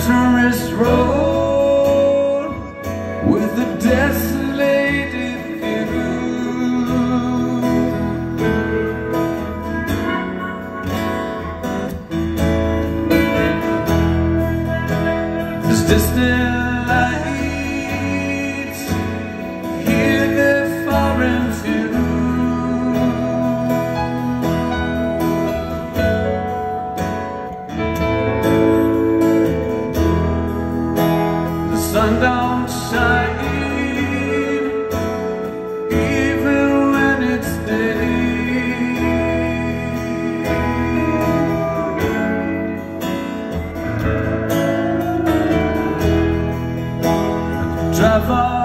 treacherous road with a desolated view. This distant lights never